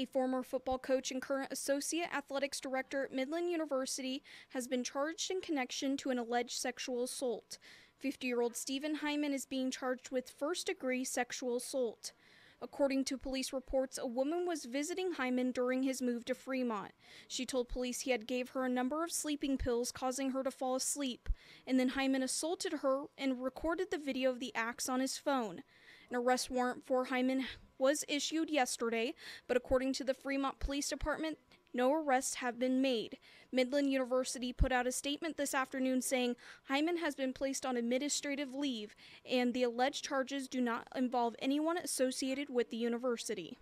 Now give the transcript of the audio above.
A former football coach and current associate athletics director at Midland University has been charged in connection to an alleged sexual assault. 50 year old Steven Heimann is being charged with first degree sexual assault. According to police reports, a woman was visiting Heimann during his move to Fremont. She told police he had gave her a number of sleeping pills causing her to fall asleep, and then Heimann assaulted her and recorded the video of the acts on his phone. An arrest warrant for Heimann was issued yesterday, but according to the Fremont Police Department, no arrests have been made. Midland University put out a statement this afternoon saying Heimann has been placed on administrative leave and the alleged charges do not involve anyone associated with the university.